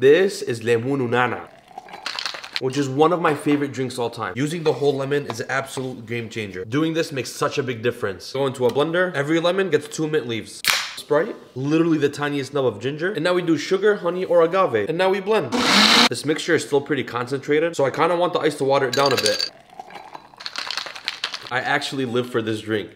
This is lemon unana which is one of my favorite drinks all time. Using the whole lemon is an absolute game changer. Doing this makes such a big difference. Go into a blender. Every lemon gets two mint leaves. Sprite, literally the tiniest nub of ginger. And now we do sugar, honey, or agave. And now we blend. This mixture is still pretty concentrated, so I kind of want the ice to water it down a bit. I actually live for this drink.